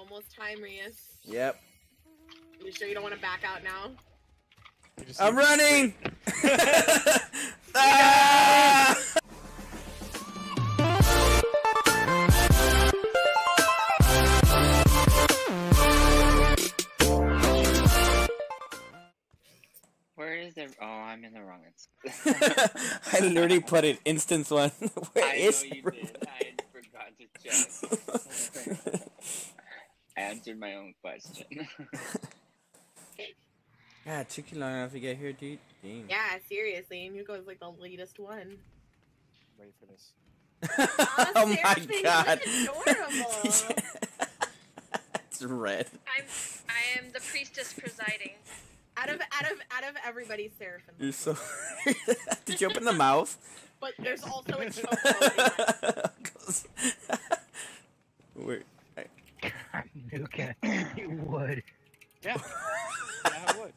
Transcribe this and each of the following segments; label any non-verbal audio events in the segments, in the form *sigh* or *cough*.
almost time, Rias. Yep. Are You sure you don't want to back out now? I'm running! Ah! *laughs* Where is the? Oh, I'm in the wrong *laughs* instance. I literally put it instance one. *laughs* Where I is know you did. I forgot to check. I answered my own question. *laughs* yeah, it took you long enough to get here, dude. Damn. Yeah, seriously. Muko is like the latest one. Wait for this. *laughs* oh my god. you *laughs* look adorable. it's red. I'm I am the priestess presiding. Out of out of out of everybody's Seraphim. You're so. Did you open the mouth? But there's also a choke. Wait. *laughs* Nuka, *laughs* you would. Yeah. *laughs* yeah, I would.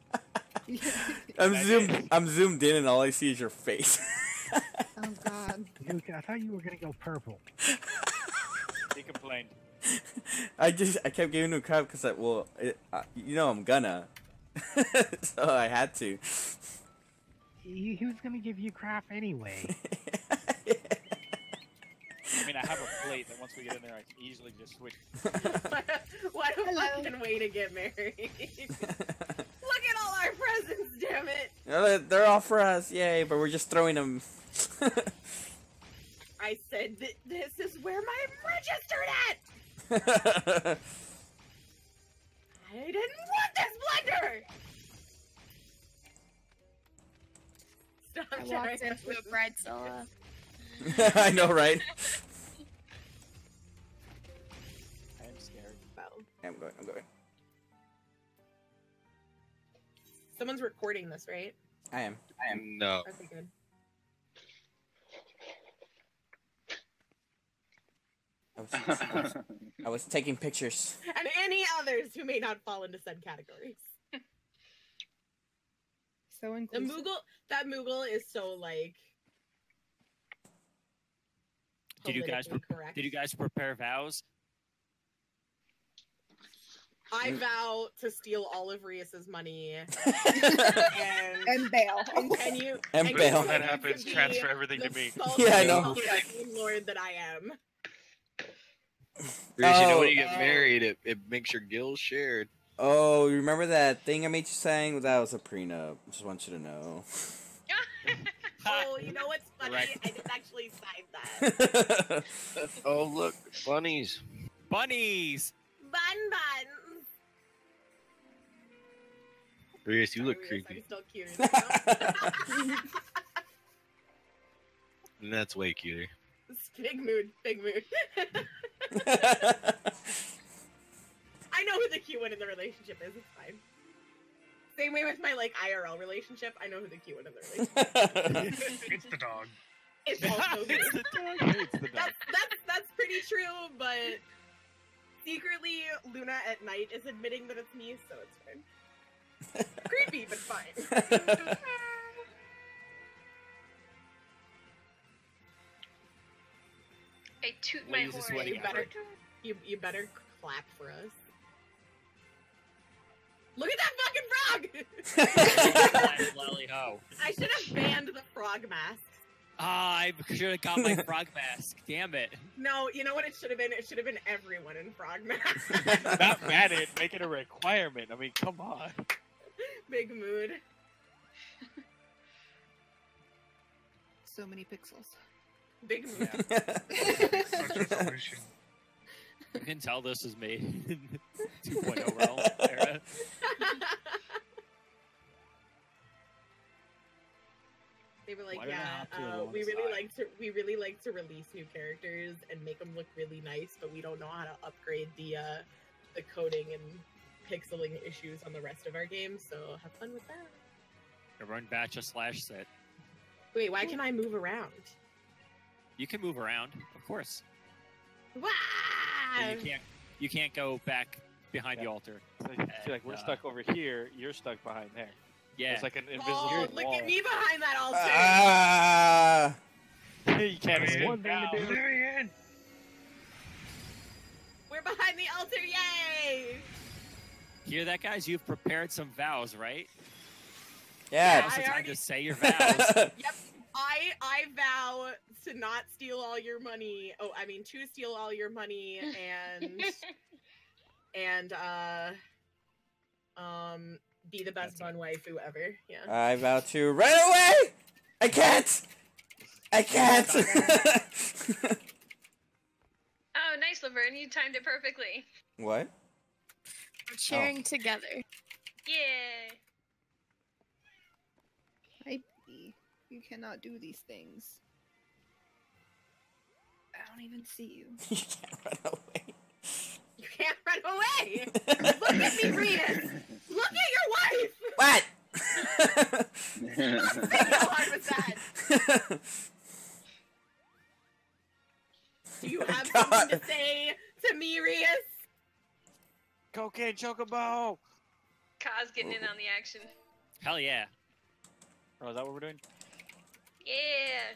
I'm I zoomed. did. I'm zoomed in, and all I see is your face. Oh god. Nuka, I thought you were gonna go purple. He complained. I just I kept giving him crap because I well it, uh, you know I'm gonna, so I had to. He, he was gonna give you crap anyway. I mean, I have a plate that once we get in there, I can easily just switch. what a fucking way to get married. *laughs* Look at all our presents, damn it. No, they're- They're all for us, yay! But we're just throwing them. *laughs* I said th- this is where I'm registered at. *laughs* I didn't want this blender. Stop I walked into a bridezilla. I know, right? I'm going. I'm going. someone's recording this, right? I am. I am. No. Okay, good. I was, I was, I was taking pictures. *laughs* And any others who may not fall into said categories. So inclusive. The inclusive. Moogle, that Moogle is so like. Did you guys politically pre- correct. Did you guys prepare vows? I Mm. vow to steal all of Rias's money *laughs* and and bail. continue And and bail. When that continue happens, be transfer everything to me. Yeah, I know. Lord that I am. Because you know Oh. when you get Oh. married, it, it makes your gills shared. Oh, you remember that thing I made you sign? That was a prenup. Just want you to know. *laughs* Oh, you know what's funny? Right. I just actually sign that. *laughs* Oh look, bunnies. Bunnies. Bun buns. Rias, you look creepy. I'm still cute. now. And that's way cuter. big mood, big mood. *laughs* I know who the cute one in the relationship is. It's fine. Same way with my like IRL relationship. I know who the cute one in the relationship. *laughs* it's the dog. is. also *laughs* It's the dog. It's the dog. That's that's that's pretty true, but secretly Luna at night is admitting that it's me, so it's fine. Creepy, but fine. *laughs* I toot my Louise is horn. You better, you, you better clap for us. Look at that fucking frog! Lally ho. I should have banned the frog mask. Ah, I should have got my frog mask. Damn it. No, you know what it should have been? It should have been everyone in frog mask. *laughs* Not mad at it, make it a requirement. I mean, come on. Big mood. So many pixels. Big mood. *laughs* You can tell this is made in 2.0 realm era. *laughs* They were like, Why yeah, uh, we the really side?" like to we really like to release new characters and make them look really nice, but we don't know how to upgrade the uh, the coding and pixeling issues on the rest of our game, So have fun with that. Run batch a slash set. Wait, why can I move around? You can move around, of course. Wah! But you can't. You can't go back behind the altar. So you feel like we're Uh, stuck over here. You're stuck behind there. Yeah. It's like an invisible Oh, look wall. at me behind that altar. ah! *laughs* you can't escape One thing now. to do. We're behind the altar, yay! Away! Hear that, guys? You've prepared some vows, right? Yeah. Now's the I time already- to say your *laughs* vows. Yep. I I vow to not steal all your money. Oh, I mean to steal all your money and *laughs* and uh um be the best fun waifu ever. Yeah. I vow to run away. I can't. I can't. *laughs* Oh, nice, Laverne. You timed it perfectly. what? We're oh. cheering together. Yeah. Hi, B. You cannot do these things. I don't even see you. *laughs* You can't run away. You can't run away. *laughs* Look at me, Rita. Look at your wife. What? *laughs* Cocaine chocobo. Kaz getting in on the action. Hell yeah. Oh, is that what we're doing? Yeah.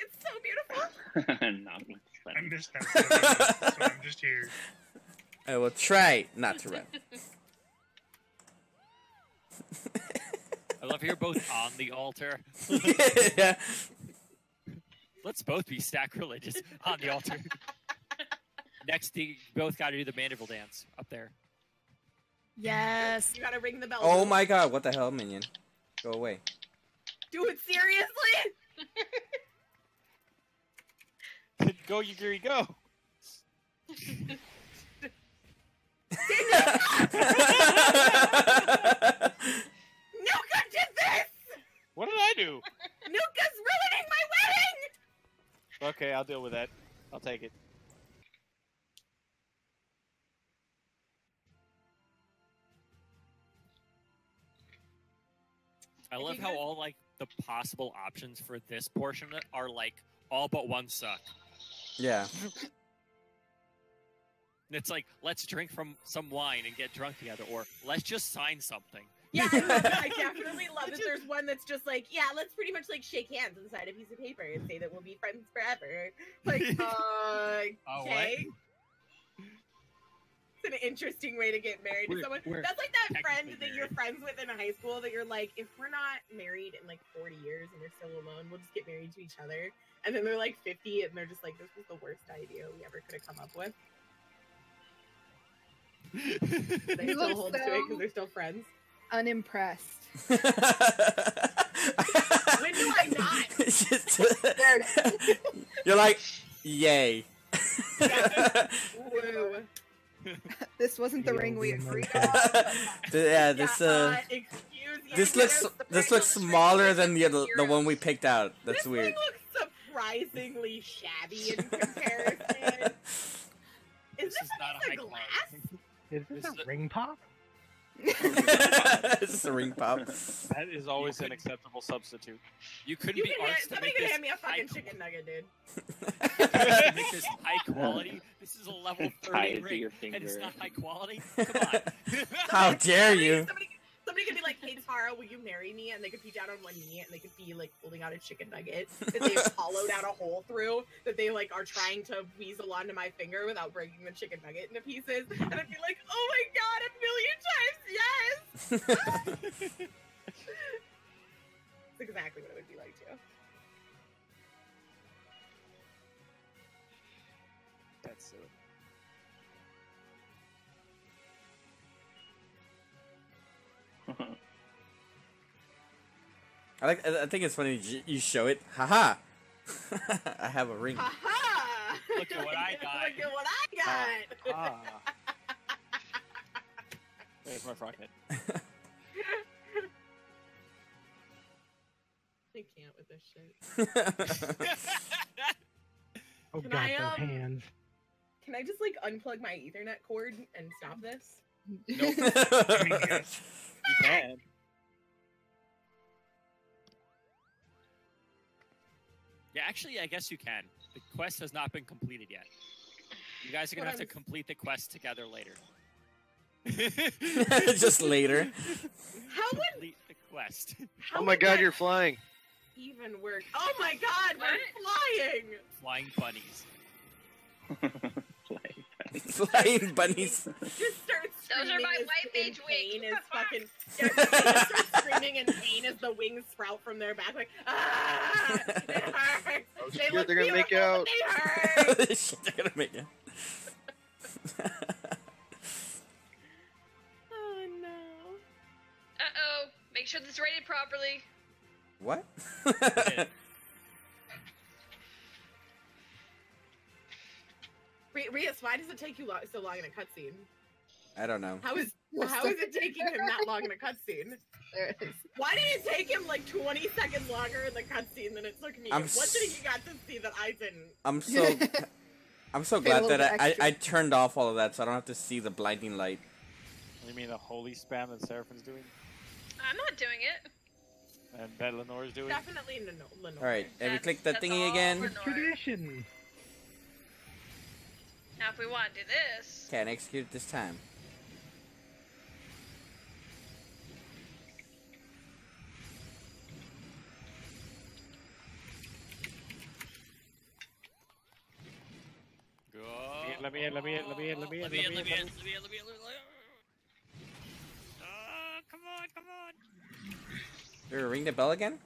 It's so beautiful. no, it's funny. I missed that. so I'm just here. *laughs* I will try not to run. *laughs* I love you're both on the altar. yeah. *laughs* Let's both be sacrilegious on the altar. *laughs* Next, you both got to do the mandible dance up there. Yes. You gotta ring the bell. Oh my god, what the hell, minion? Go away. Do it seriously. *laughs* go, Yugiri, go. *laughs* I love how all like the possible options for this portion are like all but one suck. yeah. It's like let's drink from some wine and get drunk together, or let's just sign something. Yeah, I, love it. I *laughs* definitely love that. There's one that's just like, yeah, let's pretty much like shake hands inside a piece of paper and say that we'll be friends forever. Like, *laughs* uh, what? okay. It's an interesting way to get married to We're- someone. we're That's like that friend technically that you're friends with in high school that you're like, if we're not married in like 40 years and we're still alone, we'll just get married to each other. And then they're like 50 and they're just like, this was the worst idea we ever could have come up with. *laughs* They You still look hold to it because they're still friends. Unimpressed. *laughs* When do I not? *laughs* Just- You're like, yay. Woo. This wasn't the ring we we agreed *laughs* on. *laughs* yeah, *laughs* this Yeah, uh, excuse this looks the this looks smaller than the other, the one we picked out. That's this weird. thing looks surprisingly shabby in comparison. Is This this is not a a piece of glass? quality. Is this This a is- ring pop? It's a ring pop. That is always an acceptable substitute. You couldn't You be can hand, arsed to somebody make can hand me a fucking chicken nugget, dude. *laughs* to make this *laughs* high quality. This is a level *laughs* Tie it 30 ring, your and it's not high quality. Come on. How dare you? Somebody, somebody could be like, "Hey Tara, will you marry me?" And they could be down on one knee, and they could be like holding out a chicken nugget that they've *laughs* hollowed out a hole through. That they like are trying to weasel onto my finger without breaking the chicken nugget into pieces. And I'd be like, "Oh my god, a million times yes!" *laughs* That's exactly what it would be like too. That's silly. I like. I I think it's funny. You you show it. Haha. *laughs* I have a ring. Ha ha! Look at what I *laughs* got. Look at what I got. Ah. There's my frog head. I can't with this shit. *laughs* Oh Can god, I, those um, hands. Can I just like unplug my Ethernet cord and stop this? I mean, yes. You can. Yeah, actually, I guess you can. The quest has not been completed yet. You guys are gonna What have to I'm- complete the quest together later. *laughs* Just later. How would complete the quest. how Oh my god, you're flying. even work? Oh my god, What? we're flying! Flying bunnies. *laughs* Flying bunnies. Just starts Those are my as- white in mage pain wings. as *laughs* fucking *laughs* screaming in pain as the wings sprout from their back like ah it *laughs* hurts. Oh, they shit, look they're gonna make out. they hurt. Shit, they're gonna make it. oh no. Uh oh. Make sure that's rated properly. what? Re- Rias, why does it take you lo- so long in a cutscene? I don't know. How is how is it taking him that long in a cutscene? There. Why did it take him like 20 seconds longer in the cutscene than it took me? I'm what did s- he got to see that I didn't? I'm *laughs* so I'm so glad that I, I. I turned off all of that so I don't have to see the blinding light. You mean the holy spam that Seraphin's doing? I'm not doing it. And that Lenore's doing? Definitely no, Lenore. Alright, and we click that thingy again. for tradition. Now, if we want to do this, Can't execute it this time. Let me in, let me in, let me in, let me in, Let me in, let me in, let me in, let me in, let me in, let me in. Oh, come on, come on. Did we ring the bell again?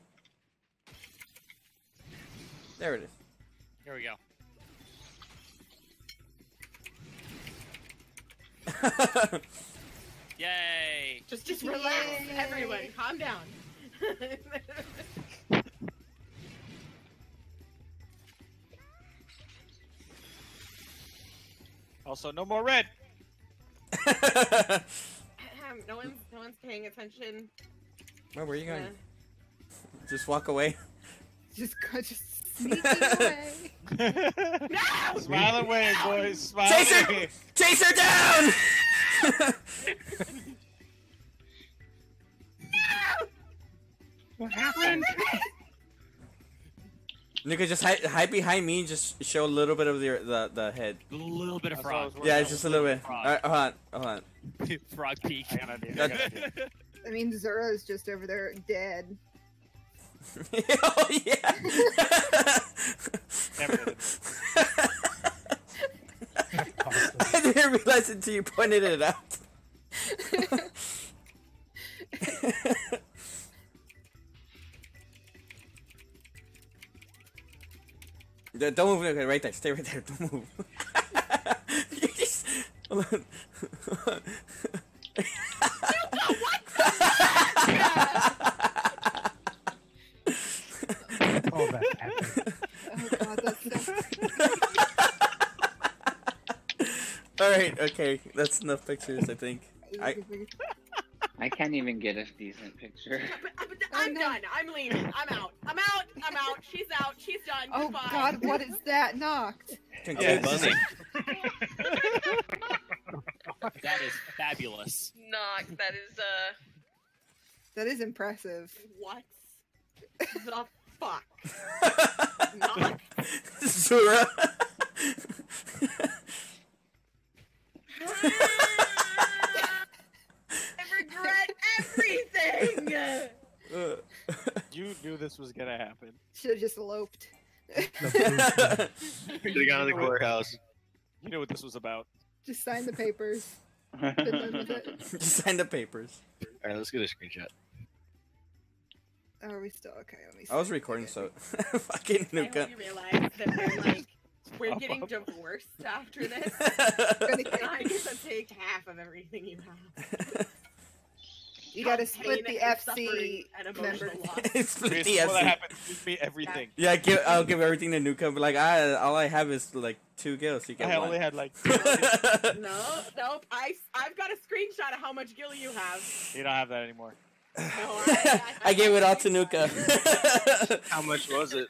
There it is. Here we go. *laughs* Yay! Just just relax, Yay. everyone. Calm down. *laughs* Also, no more red! *laughs* No one's no one's paying attention. Where were you going? Yeah. *laughs* Just walk away. Just go, just sneaking *laughs* away. No! Smile away, boys, smile Chase her! away! Chase her down! What happened? Nika, just hide, hide behind me. Just show a little bit of the the, the head. A little bit of That's frog. Yeah, it's just a little bit. Frog. Alright, hold on, hold on. *laughs* frog peak. I got an idea, I got an idea. I mean, Zura's just over there dead. *laughs* oh yeah. *laughs* I didn't realize it until you pointed it out. Don't move. Okay, right there. Stay right there. *laughs* Don't move. You just- hold on. Oh, that happened. Oh god, that's so All right. Okay, that's enough pictures. I think. I- I can't even get a decent picture. But, uh, but I'm no. done. I'm leaving. I'm out. Done. Oh Goodbye. god, what is that knocked? Conclude bunny. this- That is fabulous. knock. That is uh. That is impressive. What the fuck? *laughs* Knock. Zura. I regret everything. *laughs* Uh, You knew this was gonna happen. Should have just eloped. Should have gone to the courthouse. You know what this was about. Just sign the papers. *laughs* Been done with it. Just sign the papers. All right, let's get a screenshot. Oh, are we still okay? Let me. I was recording, so *laughs* fucking I Nuka. hope you realize that we're like *laughs* we're getting divorced after this. And I get to take half of everything you have. You gotta split the FC suffering and emotional members. *laughs* loss. Split Chris, the before that FC. happened, give me everything. Yeah, give, I'll give everything to Nuka. But like, I all I have is like two gills. You get I one. only had like. *laughs* No, nope. I I've got a screenshot of how much gill you have. you don't have that anymore. No, *laughs* I, I gave it all to Nuka. How much was it?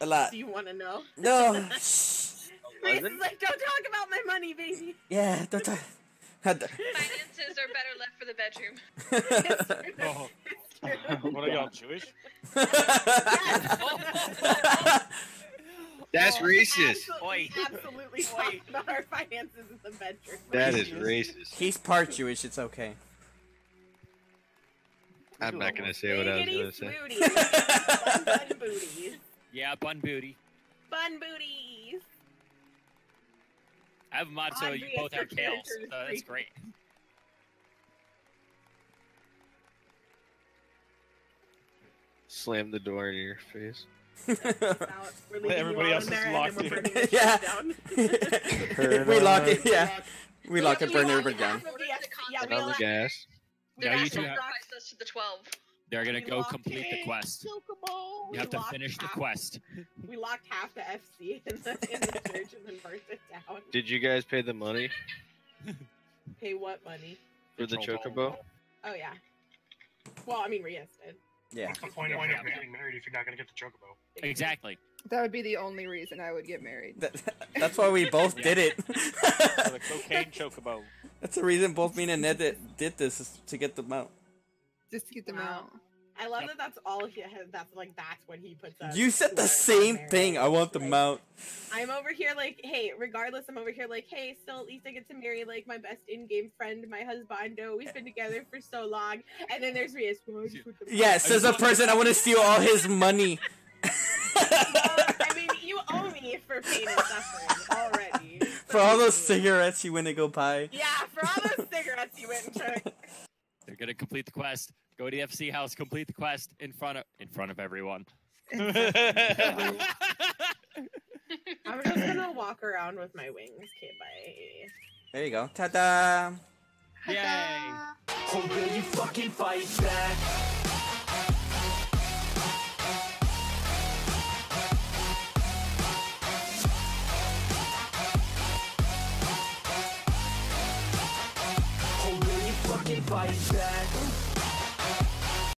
a lot. Do you want to know? No. Reese is like, don't talk about my money, baby. Yeah, don't talk. Had the- Finances are better left for the bedroom. *laughs* Oh, *laughs* what are y'all Jewish? *laughs* That's Oh, racist. Absolutely, absolutely talk about our finances in the bedroom. That is racist. He's part Jewish. It's okay. I'm not gonna say what I was gonna say. swooties. bun, bun booties. Yeah, bun booty. Bun booties. I have a mod so you both have took kale. So that's free. great. Slam the door in your face. *laughs* Out. Everybody else is locked in. *laughs* burning the shit Yeah. down. we lock it. Yeah, we lock it, burn we everybody down. half of the F- Yeah, Turn we on the lock- gas. They're Now you gonna two have, sacrifice us to the 12. They're gonna We go locked complete the quest. Chocobo. You have to locked finish the quest. *laughs* We locked half the FC in the, in the *laughs* church and then burnt it down. Did you guys pay the money *laughs* Pay what money? for the Chocobo. chocobo? Oh yeah. Well, I mean, Rias did. Yeah. What's the point of getting married if you're not gonna get the chocobo? Exactly. That would be the only reason I would get married. That, that's why we both did it. The cocaine chocobo. that's the reason both me and Ned did, did this is to get the out. Just to get them Wow. out. I love Yep. that. That's all he has. That's like that's what he puts. us You said the same thing. I want them Like, out. I'm over here like, hey, regardless, I'm over here like, hey, still at least I get to marry like my best in-game friend, my husbando. We've been together for so long, and then there's Rias. "Well, I just Yeah, says a person I want to steal all his money. *laughs* Well, I mean, you owe me for pain and suffering already. For all those cigarettes you went to go buy. Yeah, for all those cigarettes you went and took. They're gonna complete the quest. Go to the FC house, complete the quest in front of in front of everyone. I'm *laughs* just gonna walk around with my wings. Okay, bye. There you go. Ta-da! Yay! Oh, will you fucking fight back? Fight back?